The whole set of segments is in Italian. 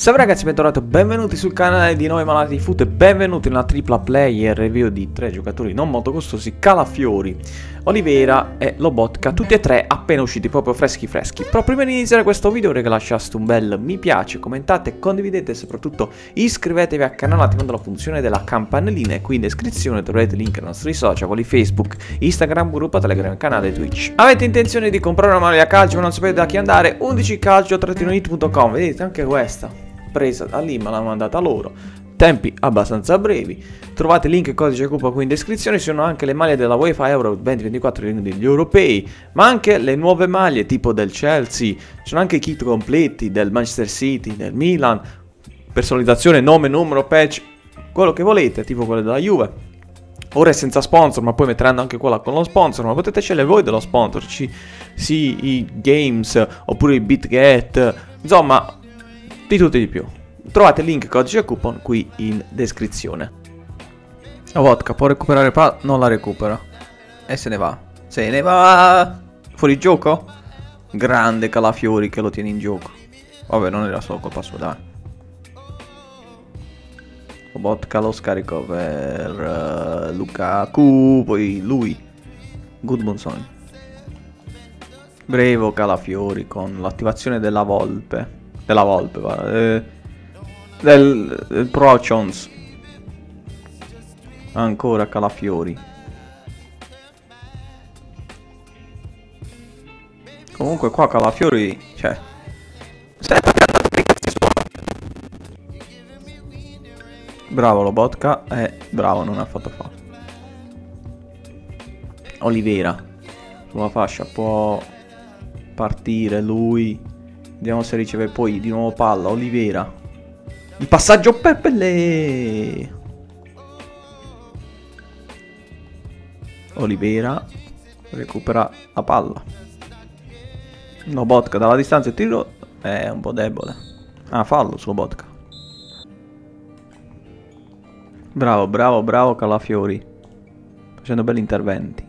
Salve ragazzi, bentornati, benvenuti sul canale di Noi Malati di Foot e benvenuti nella tripla player review di tre giocatori non molto costosi, Calafiori, Olivera e Lobotka, tutti e tre appena usciti, proprio freschi freschi. Però prima di iniziare questo video che lasciaste un bel mi piace, commentate, condividete e soprattutto iscrivetevi al canale attivando la funzione della campanellina e qui in descrizione troverete link ai nostri social, quelli Facebook, Instagram, gruppo Telegram canale Twitch. Avete intenzione di comprare una maglia calcio ma non sapete da chi andare? 11calcio-it.com, vedete anche questa presa da lì, me l'hanno mandata loro. Tempi abbastanza brevi. Trovate link e codice coupon qui in descrizione. Ci sono anche le maglie della UEFA Euro 2024 degli europei, ma anche le nuove maglie tipo del Chelsea. Ci sono anche i kit completi del Manchester City, del Milan. Personalizzazione, nome, numero, patch, quello che volete, tipo quelle della Juve. Ora è senza sponsor, ma poi metteranno anche quella con lo sponsor. Ma potete scegliere voi dello sponsor. Sì, i games oppure i BitGet. Insomma, di tutto e di più. Trovate il link codice coupon qui in descrizione. La vodka può recuperare pa... non la recupera. E se ne va. Se ne va! Fuori gioco? Grande Calafiori che lo tiene in gioco. Vabbè, non era solo colpa sua, dai. Vodka lo scarico per uh, Lukaku, poi lui. Good Bonson. Brevo Calafiori con l'attivazione della Volpe della Volpe, eh, del, del Prochons. Ancora Calafiori. Comunque qua Calafiori, cioè... Sempre che andate dei cazzi Bravo Lobotka, eh, bravo, non ha fatto fallo. Olivera, sulla fascia può partire lui Vediamo se riceve poi di nuovo palla. Olivera. Il passaggio per Pelle. Olivera. Recupera la palla. No, Botka dalla distanza il tiro è un po' debole. Ah, fallo su Botka. Bravo, bravo, bravo Calafiori. Facendo belli interventi.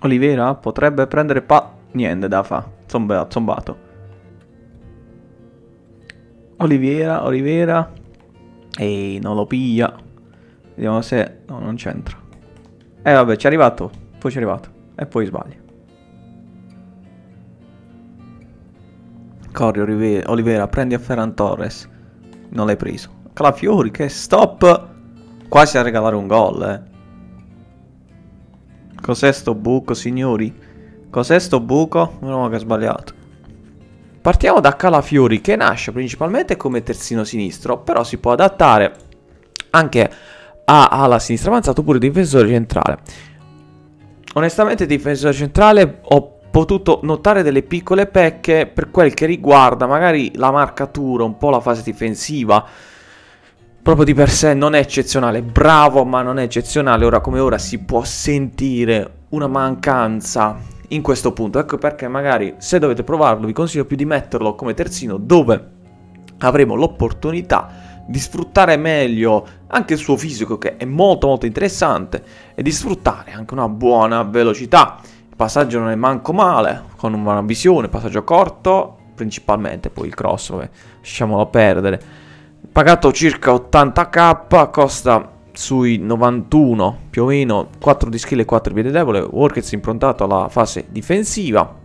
Olivera potrebbe prendere pa... Niente da fa. Zomba, zombato. Oliviera, Oliviera. Ehi, non lo piglia. Vediamo se... No, non c'entra. Eh vabbè, ci è arrivato. Poi ci è arrivato. E poi sbaglia. Corri, Oliveira, prendi a Ferran Torres. Non l'hai preso. Calafiori, che stop! Quasi a regalare un gol, eh. Cos'è sto buco, signori? Cos'è sto buco? Non che ha sbagliato. Partiamo da Calafiori che nasce principalmente come terzino sinistro, però si può adattare anche a ala sinistra avanzata oppure difensore centrale. Onestamente difensore centrale ho potuto notare delle piccole pecche per quel che riguarda magari la marcatura, un po' la fase difensiva. Proprio di per sé non è eccezionale, bravo ma non è eccezionale, ora come ora si può sentire una mancanza in questo punto. Ecco perché magari se dovete provarlo vi consiglio più di metterlo come terzino dove avremo l'opportunità di sfruttare meglio anche il suo fisico che è molto molto interessante e di sfruttare anche una buona velocità. Il passaggio non è manco male, con una visione, passaggio corto principalmente, poi il cross, vabbè, lasciamolo perdere. Pagato circa 80k, costa sui 91 più o meno 4 di skill e 4 di piede debole Workets improntato alla fase difensiva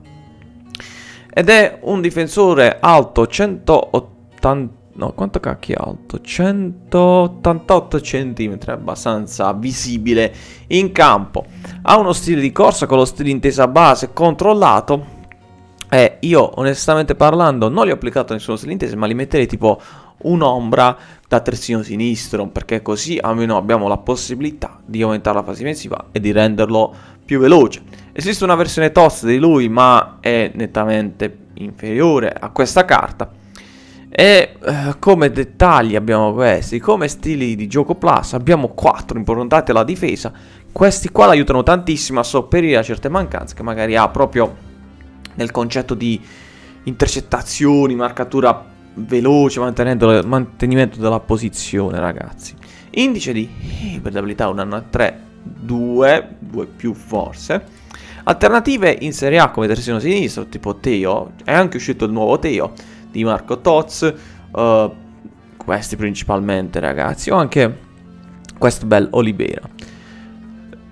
ed è un difensore alto 180 no quanto cacchio è alto? 188 cm abbastanza visibile in campo. Ha uno stile di corsa con lo stile intesa base controllato. E io onestamente parlando non gli ho applicato nessuno stile intesa ma li metterei tipo un'ombra da terzino sinistro perché così almeno abbiamo la possibilità di aumentare la fase difensiva e di renderlo più veloce. Esiste una versione tosta di lui ma è nettamente inferiore a questa carta. E eh, come dettagli abbiamo questi, come stili di gioco plus abbiamo quattro improntati alla difesa, questi qua l'aiutano tantissimo a sopperire a certe mancanze che magari ha proprio nel concetto di intercettazioni, marcatura veloce, mantenimento della posizione, ragazzi. Indice di iperdabilità un anno a 3, 2, 2 più forse. Alternative in Serie A come terzino sinistro, tipo Teo, è anche uscito il nuovo Teo. di Marco Toz, uh, questi principalmente ragazzi, o anche questo bel Olivera.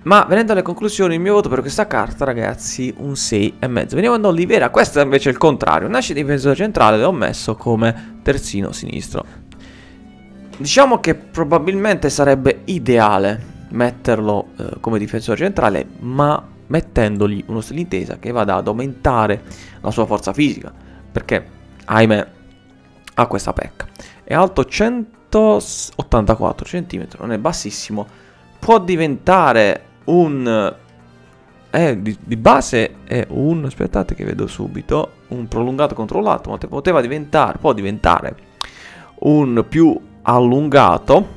Ma venendo alle conclusioni, il mio voto per questa carta, ragazzi, un 6,5. Veniamo ad Olivera, questo è invece il contrario. Nasce difensore centrale, l'ho messo come terzino sinistro. Diciamo che probabilmente sarebbe ideale metterlo eh, come difensore centrale, ma mettendogli uno stile intesa che vada ad aumentare la sua forza fisica, perché, ahimè, ha questa pecca. È alto 184 cm, non è bassissimo, può diventare un... Eh, di, di, base è un... aspettate che vedo subito, un prolungato controllato, ma poteva diventare, può diventare un più allungato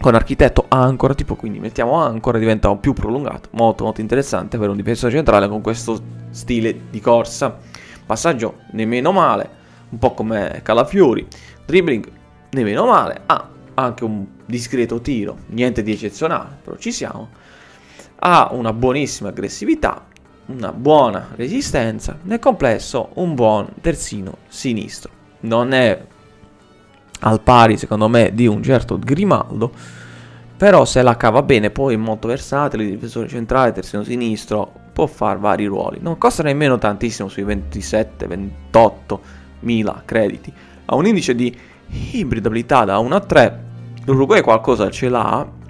con architetto ancora, tipo quindi mettiamo ancora, diventa un più prolungato, molto molto interessante avere un difensore centrale con questo stile di corsa. Passaggio nemmeno male, un po' come Calafiori, dribbling nemmeno male, ha anche un discreto tiro, niente di eccezionale, però ci siamo. Ha una buonissima aggressività, una buona resistenza, nel complesso un buon terzino sinistro. Non è al pari secondo me di un certo Grimaldo però se la cava bene poi è molto versatile difensore centrale terzino sinistro può fare vari ruoli. Non costa nemmeno tantissimo sui 27 28 mila crediti. Ha un indice di ibridabilità da 1 a 3 l'Uruguay qualcosa ce l'ha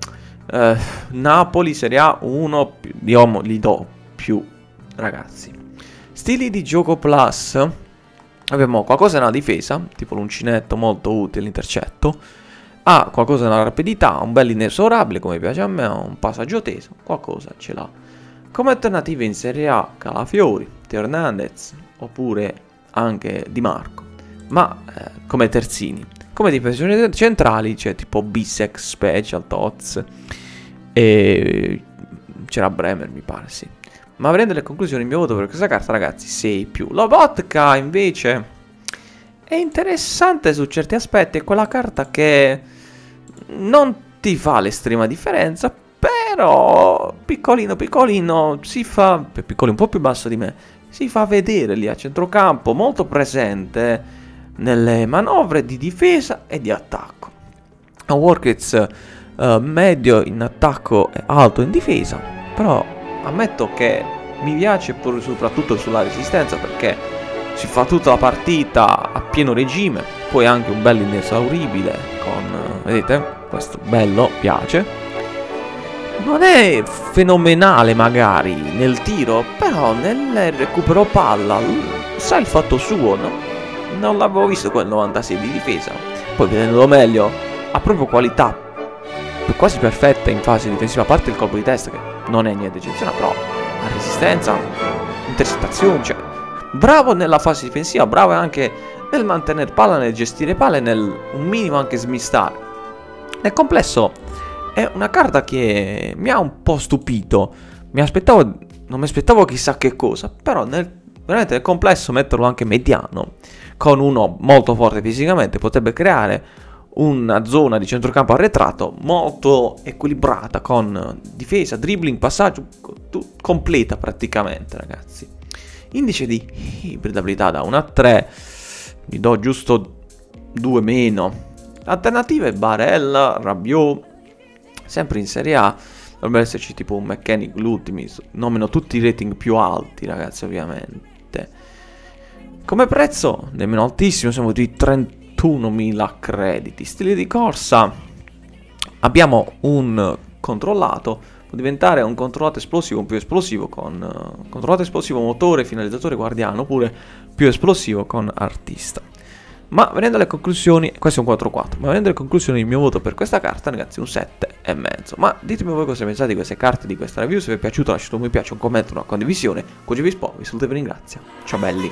eh, Napoli Serie A 1 diciamo, gli do più ragazzi stili di gioco plus Abbiamo qualcosa nella difesa, tipo l'uncinetto molto utile, l'intercetto. Ha qualcosa nella rapidità, un bel inesorabile come piace a me, un passaggio teso, qualcosa ce l'ha. Come alternative in Serie A, Calafiori, Teo Hernandez, oppure anche Di Marco. Ma eh, come terzini. Come difensori centrali c'è tipo Bisex, Special, Tots e c'era Bremer mi pare, sì. Ma prendere le conclusioni, il mio voto per questa carta, ragazzi, 6 più. Lobotka, invece, è interessante su certi aspetti. È quella carta che non ti fa l'estrema differenza, però piccolino piccolino si fa, piccolino un po' più basso di me, si fa vedere lì a centrocampo, molto presente nelle manovre di difesa e di attacco. Un Workets uh, medio in attacco e alto in difesa, però ammetto che mi piace soprattutto sulla resistenza perché si fa tutta la partita a pieno regime, poi anche un bel inesauribile con, vedete, questo bello, piace. Non è fenomenale magari nel tiro, però nel recupero palla sa il fatto suo, no? Non l'avevo visto quel 96 di difesa. Poi vedendolo meglio, ha proprio qualità quasi perfetta in fase difensiva, a parte il colpo di testa che non è niente eccezionale, però la resistenza, intercettazione, cioè bravo nella fase difensiva, bravo anche nel mantenere palla, nel gestire palle, nel un minimo anche smistare. Nel complesso è una carta che mi ha un po' stupito, mi aspettavo, non mi aspettavo chissà che cosa, però nel, veramente nel complesso metterlo anche mediano, con uno molto forte fisicamente, potrebbe creare una zona di centrocampo arretrato molto equilibrata con difesa, dribbling, passaggio completa praticamente ragazzi. Indice di ibridabilità da 1 a 3, gli do giusto 2 meno. Alternative Barella, Rabiot, sempre in Serie A, dovrebbe esserci tipo un Mechanic, l'ultimi, nomino tutti i rating più alti ragazzi ovviamente. Come prezzo nemmeno altissimo, siamo di 30 21.000 crediti. Stile di corsa. Abbiamo un controllato. Può diventare un controllato esplosivo, un più esplosivo con uh, controllato esplosivo motore, finalizzatore guardiano, oppure più esplosivo con artista. Ma venendo alle conclusioni, questo è un 4-4, ma venendo alle conclusioni il mio voto per questa carta ragazzi è un 7,5. Ma ditemi voi cosa pensate di queste carte, di questa review, se vi è piaciuto lasciate un mi piace, un commento, una condivisione. Così vi sposo, vi saluto e vi ringrazio. Ciao belli!